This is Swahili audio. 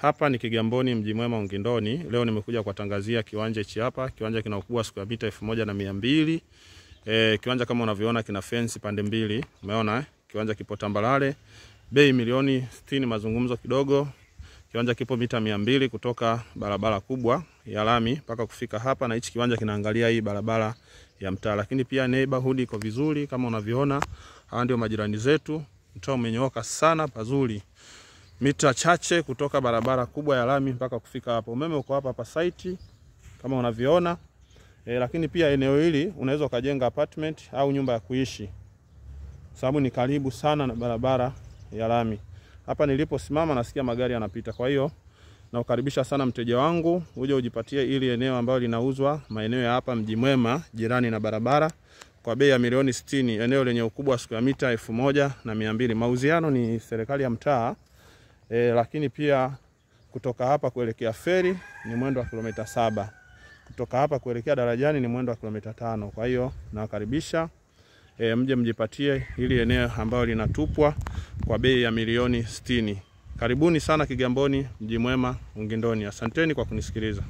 Hapa ni Kigamboni mji mwema Ungindoni. Leo nimekuja kuwatangazia kiwanja hichi hapa. Kiwanja kina ukubwa square mita elfu moja na mia mbili. E, kiwanja kama unavyoona kina fence pande mbili. Umeona eh? Kiwanja kipo tambalale. Bei milioni 60 mazungumzo kidogo. Kiwanja kipo mita mia mbili kutoka barabara kubwa ya lami mpaka kufika hapa, na hichi kiwanja kinaangalia hii barabara ya mtaa, lakini pia neighborhood iko vizuri kama unavyoona. Hawa ndio majirani zetu, mtaa umenyooka sana, pazuri mita chache kutoka barabara kubwa ya lami mpaka kufika hapa. Umeme uko hapa hapa site kama unavyoona e, lakini pia eneo hili unaweza ukajenga apartment au nyumba ya kuishi, sababu ni karibu sana na barabara ya lami. Hapa niliposimama nasikia magari yanapita, kwa hiyo naukaribisha sana mteja wangu uje ujipatie ili eneo ambalo linauzwa maeneo ya hapa Mji Mwema, jirani na barabara kwa bei ya milioni 60, eneo lenye ukubwa wa square mita elfu moja na mia mbili. Mauziano ni serikali ya mtaa e, lakini pia kutoka hapa kuelekea feri ni mwendo wa kilomita saba. Kutoka hapa kuelekea darajani ni mwendo wa kilomita tano. Kwa hiyo nawakaribisha e, mje mjipatie hili eneo ambalo linatupwa kwa bei ya milioni 60. Karibuni sana Kigamboni, Mji Mwema, Ungindoni. Asanteni kwa kunisikiliza.